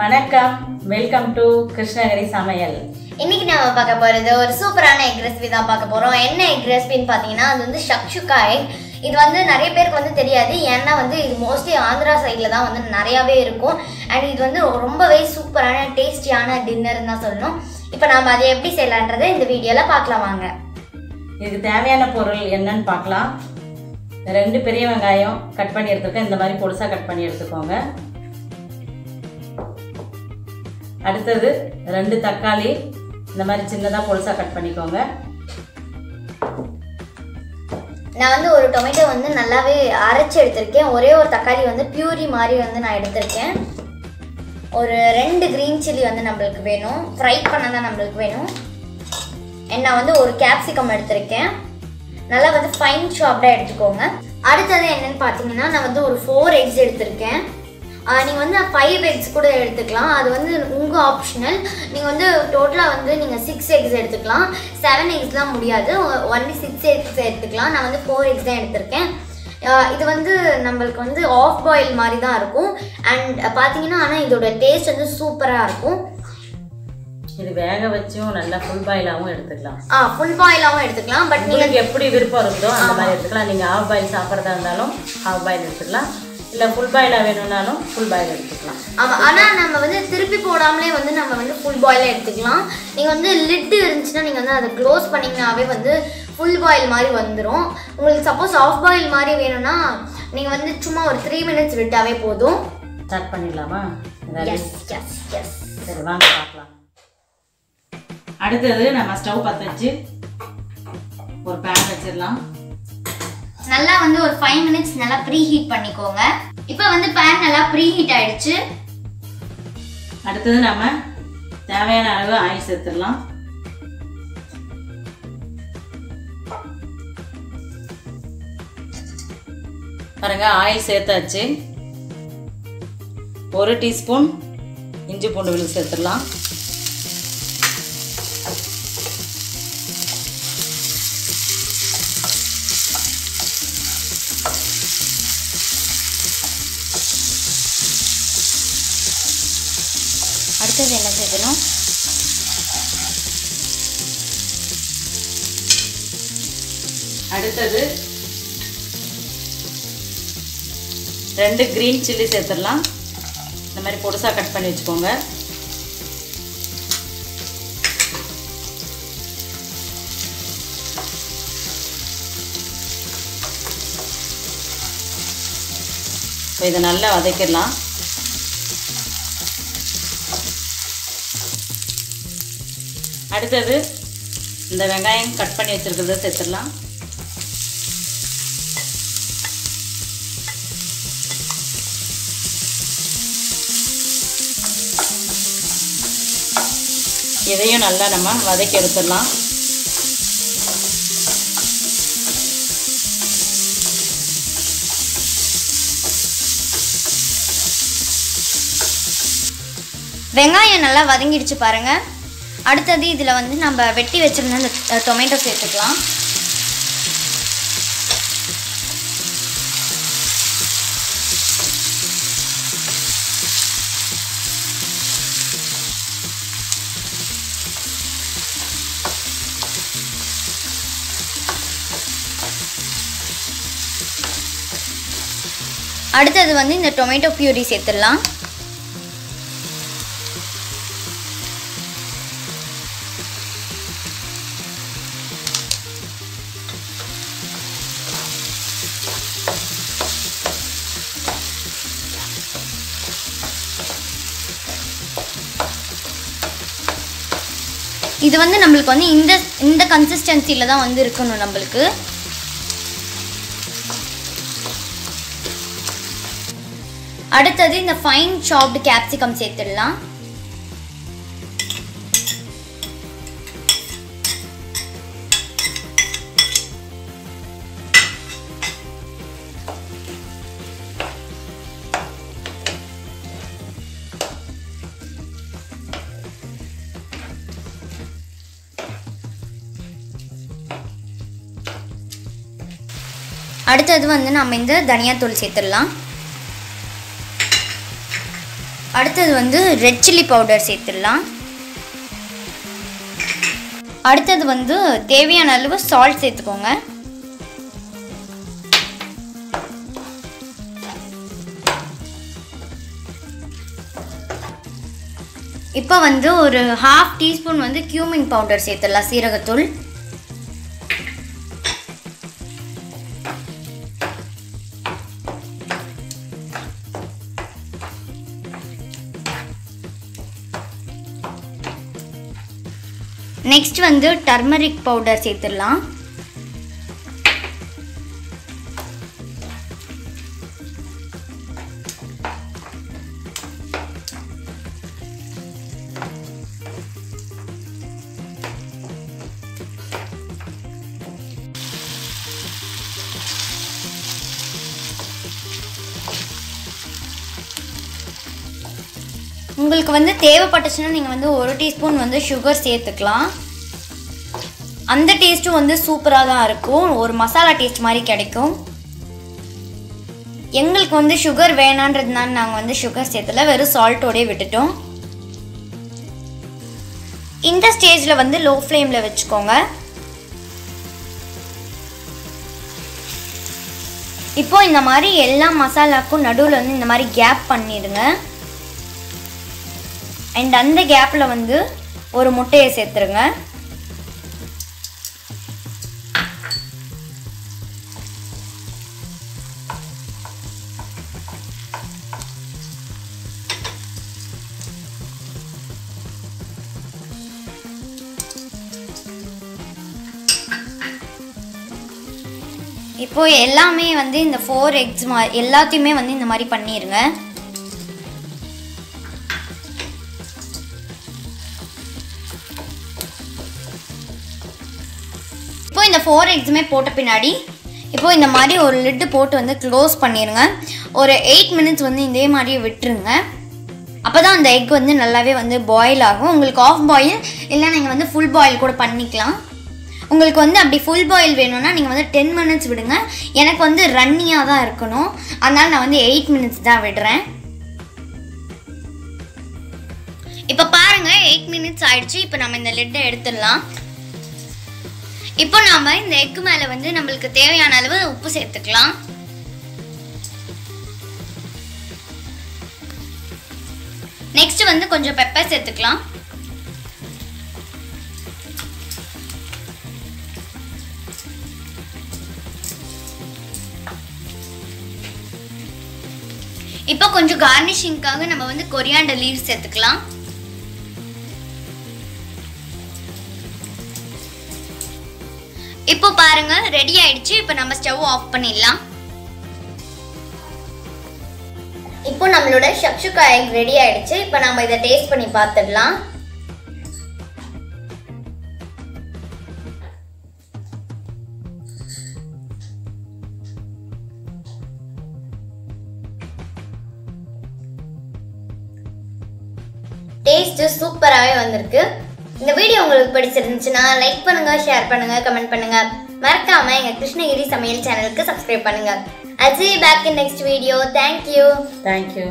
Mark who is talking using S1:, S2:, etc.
S1: வணக்கம். Welcome to Krishnagiri சமையல்.
S2: இன்னைக்கு நம்ம பார்க்க போறது ஒரு சூப்பரான எக் ரெசிபி தான் பார்க்க போறோம். என்ன எக் ரெசிபின்னு பார்த்தீங்கன்னா அது வந்து ஷக்ஷுக்கா எக் இது வந்து நிறைய பேருக்கு வந்து தெரியாது. ஏன்னா வந்து இது மோஸ்ட்லி ஆந்திரா சைடில் தான் வந்து நிறையாவே இருக்கும். அண்ட் இது வந்து ரொம்பவே சூப்பரான டேஸ்டியான டின்னர்னு தான் சொல்லணும். இப்போ நம்ம அதை எப்படி செய்யலான்றதை இந்த வீடியோவில் பார்க்கலாம் வாங்க.
S1: இதுக்கு தேவையான பொருள் என்னன்னு பார்க்கலாம். ரெண்டு பெரிய வெங்காயம் கட் பண்ணி எடுத்துக்கோங்க இந்த மாதிரி பொடிசாக கட் பண்ணி எடுத்துக்கோங்க. அடுத்தது ரெண்டு தக்காளி. இந்த மாதிரி சின்னதாக பொடிசாக கட் பண்ணிக்கோங்க.
S2: நான் வந்து ஒரு டொமேட்டோ வந்து நல்லாவே அரைச்சி எடுத்திருக்கேன். ஒரே ஒரு தக்காளி வந்து பியூரி மாதிரி வந்து நான் எடுத்திருக்கேன். ஒரு ரெண்டு க்ரீன் சில்லி வந்து நம்மளுக்கு வேணும். ஃப்ரை பண்ண தான் நம்மளுக்கு வேணும். நான் வந்து ஒரு கேப்சிகம் எடுத்திருக்கேன். நல்லா வந்து ஃபைன் ஷாப்டாக எடுத்துக்கோங்க. அடுத்தது என்னன்னு பார்த்தீங்கன்னா நான் வந்து ஒரு ஃபோர் எக்ஸ் எடுத்திருக்கேன். நீங்கள் வந்து ஃபைவ் எக்ஸ் கூட எடுத்துக்கலாம். அது வந்து உங்கள் ஆப்ஷனல் நீங்கள் வந்து டோட்டலாக வந்து நீங்கள் சிக்ஸ் எக்ஸ் எடுத்துக்கலாம். செவன் எக்ஸ்லாம் முடியாது. ஒன்லி சிக்ஸ் எக்ஸ் எடுத்துக்கலாம். நான் வந்து ஃபோர் எக்ஸ் தான் எடுத்திருக்கேன். இது வந்து நம்மளுக்கு வந்து ஆஃப் பாயில் மாதிரி தான் இருக்கும். அண்ட் பார்த்தீங்கன்னா ஆனால் இதோட டேஸ்ட் வந்து சூப்பராக இருக்கும்.
S1: இது வேக வச்சும் நல்லா ஃபுல் பாயிலாகவும் எடுத்துக்கலாம்.
S2: ஆ ஃபுல் பாயிலாகவும் எடுத்துக்கலாம். பட் நீங்கள்
S1: எப்படி விருப்பம் இருக்குதோ அந்த மாதிரி எடுத்துக்கலாம். நீங்கள் ஹாஃப் பாயில் சாப்பிட்றதா இருந்தாலும் ஹாஃப் பாயில் எடுத்துக்கலாம். இல்லை ஃபுல் பாயிலாக வேணும்னாலும் ஃபுல் பாயில் எடுத்துக்கலாம்.
S2: ஆமாம் ஆனால் நம்ம வந்து திருப்பி போடாமலே வந்து நம்ம வந்து ஃபுல் பாயில் எடுத்துக்கலாம். நீங்கள் வந்து லிட்டு இருந்துச்சுன்னா நீங்கள் வந்து அதை க்ளோஸ் பண்ணிங்கனாவே வந்து ஃபுல் பாயில் மாதிரி வந்துடும் உங்களுக்கு சப்போஸ் ஆஃப் பாயில் மாதிரி வேணும்னா நீங்கள் வந்து சும்மா ஒரு த்ரீ மினிட்ஸ் விட்டாவே போதும்.
S1: ஸ்டார்ட் பண்ணிடலாமா?
S2: எஸ் எஸ் எஸ்
S1: சரி வாங்க பார்க்கலாம். அடுத்தது நம்ம ஸ்டவ் பற்ற வச்சு ஒரு பேன் வச்சிடலாம்.
S2: நல்லா வந்து ஒரு ஃபைவ் மினிட்ஸ் நல்லா ப்ரீ ஹீட் பண்ணிக்கோங்க. இப்போ வந்து பேன் நல்லா ப்ரீ ஹீட் ஆயிடுச்சு.
S1: அடுத்தது நம்ம தேவையான அளவு ஆயில் சேர்த்துடலாம். பாருங்க ஆயில் சேர்த்தாச்சு. ஒரு டீஸ்பூன் இஞ்சி பூண்டு விழுது சேர்த்துடலாம்.
S2: அடுத்தது என்ன சேர்க்கணும்
S1: அடுத்தது ரெண்டு க்ரீன் சில்லி சேர்த்துடலாம். இந்த மாதிரி பொடுசாக கட் பண்ணி வச்சுக்கோங்க. இப்போ இதை நல்லா வதக்கிடலாம். அடுத்தது இந்த வெங்காயம் கட் பண்ணி வச்சுருக்கிறத சேர்த்துடலாம். இதையும் நல்லா நம்ம வதக்கி எடுத்துடலாம்.
S2: வெங்காயம் நல்லா வதங்கிடுச்சு பாருங்கள் அடுத்தது இதில் வந்து நம்ம வெட்டி வச்சுருந்த அந்த டொமேட்டோ சேர்த்துக்கலாம். அடுத்தது வந்து இந்த டொமேட்டோ பியூரி சேர்த்துடலாம். இது வந்து நம்மளுக்கு வந்து இந்த இந்த கன்சிஸ்டன்சியில் தான் வந்து இருக்கணும் நம்மளுக்கு. அடுத்தது இந்த ஃபைன் சாப்டு கேப்சிகம் சேர்த்துடலாம். அடுத்தது வந்து நம்ம இந்த தனியாத்தூள் சேர்த்துடலாம். அடுத்தது வந்து ரெட் சில்லி பவுடர் சேர்த்துடலாம். அடுத்தது வந்து தேவையான அளவு சால்ட் சேர்த்துக்கோங்க. இப்போ வந்து ஒரு ஹாஃப் டீஸ்பூன் வந்து கியூமின் பவுடர் சேர்த்துடலாம் சீரகத்தூள். நெக்ஸ்ட் வந்து டர்மரிக் பவுடர் சேர்த்துடலாம். உங்களுக்கு வந்து தேவைப்பட்டுச்சுன்னா நீங்கள் வந்து ஒரு டீஸ்பூன் வந்து சுகர் சேர்த்துக்கலாம். அந்த டேஸ்ட்டும் வந்து சூப்பராக தான் இருக்கும். ஒரு மசாலா டேஸ்ட் மாதிரி கிடைக்கும். எங்களுக்கு வந்து சுகர் வேணான்றதுனால நாங்கள் வந்து சுகர் சேர்த்துல. வெறும் சால்ட்டோடே விட்டுட்டோம். இந்த ஸ்டேஜில் வந்து லோ ஃப்ளேமில் வச்சுக்கோங்க. இப்போ இந்த மாதிரி எல்லா மசாலாக்கும் நடுவில் வந்து இந்த மாதிரி கேப் பண்ணிடுங்க. அண்ட் அந்த கேப்பில் வந்து ஒரு முட்டையை சேர்த்துருங்க. இப்போ எல்லாமே வந்து இந்த ஃபோர் எக்ஸ் மா எல்லாத்தையுமே வந்து இந்த மாதிரி பண்ணிடுங்க இந்த ஃபோர் எக்ஸுமே போட்ட பின்னாடி இப்போது இந்த மாதிரி ஒரு லிட்டு போட்டு வந்து க்ளோஸ் பண்ணிடுங்க ஒரு எயிட் மினிட்ஸ் வந்து இதே மாதிரியே விட்டுருங்க. அப்போ தான் அந்த எக் வந்து நல்லாவே வந்து பாயில் ஆகும். உங்களுக்கு ஆஃப் பாயில் இல்லை நீங்கள் வந்து ஃபுல் பாயில் கூட பண்ணிக்கலாம். உங்களுக்கு வந்து அப்படி ஃபுல் பாயில் வேணும்னா நீங்கள் வந்து டென் மினிட்ஸ் விடுங்க. எனக்கு வந்து ரன்னியாக தான் இருக்கணும். அதனால் நான் வந்து எயிட் மினிட்ஸ் தான் விடுறேன். இப்போ பாருங்கள் எயிட் மினிட்ஸ் ஆயிடுச்சு. இப்போ நம்ம இந்த லிட்டை எடுத்துடலாம். இப்போ நாம இந்த எக்கு மேலே வந்து நம்மளுக்கு தேவையான அளவு உப்பு சேர்த்துக்கலாம். நெக்ஸ்ட் வந்து கொஞ்சம் பெப்பர் சேர்த்துக்கலாம். இப்போ கொஞ்சம் கார்னிஷிங்காக நம்ம வந்து கொரியாண்டர் லீவ் சேர்த்துக்கலாம். இப்போ பாருங்க ரெடி ஆயிடுச்சு. இப்போ நம்ம ஸ்டவ் ஆஃப் பண்ணிடலாம். இப்போ நம்மளோட ஷக்ஷுக்கா எக் ரெடி ஆயிடுச்சு. இப்போ நம்ம இதை டேஸ்ட் பண்ணி பார்த்துடலாம். டேஸ்ட் சூப்பராகவே வந்திருக்கு. இந்த வீடியோ உங்களுக்கு பிடிச்சிருந்துச்சுன்னா லைக் பண்ணுங்க ஷேர் பண்ணுங்க கமெண்ட் பண்ணுங்க. மறக்காம எங்க கிருஷ்ணகிரி சமையல் சேனலுக்கு சப்ஸ்கிரைப் பண்ணுங்க. Ajay back in next video thank you
S1: thank you